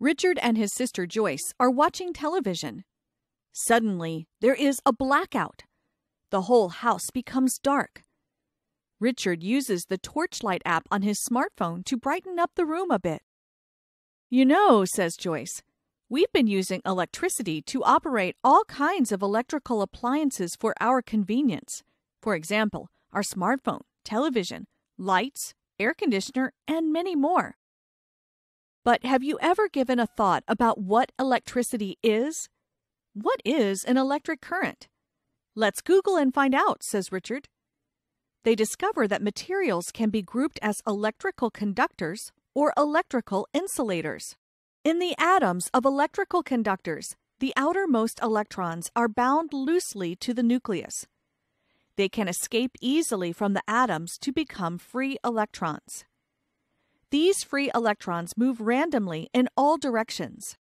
Richard and his sister Joyce are watching television. Suddenly, there is a blackout. The whole house becomes dark. Richard uses the Torchlight app on his smartphone to brighten up the room a bit. You know, says Joyce, we've been using electricity to operate all kinds of electrical appliances for our convenience. For example, our smartphone, television, lights, air conditioner, and many more. But have you ever given a thought about what electricity is? What is an electric current? Let's Google and find out, says Richard. They discover that materials can be grouped as electrical conductors or electrical insulators. In the atoms of electrical conductors, the outermost electrons are bound loosely to the nucleus. They can escape easily from the atoms to become free electrons. These free electrons move randomly in all directions.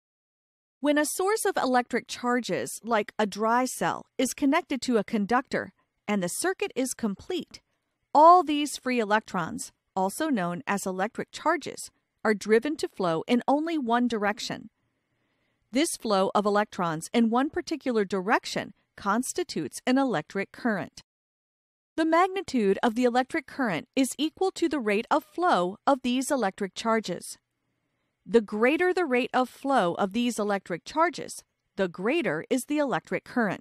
When a source of electric charges, like a dry cell, is connected to a conductor and the circuit is complete, all these free electrons, also known as electric charges, are driven to flow in only one direction. This flow of electrons in one particular direction constitutes an electric current. The magnitude of the electric current is equal to the rate of flow of these electric charges. The greater the rate of flow of these electric charges, the greater is the electric current.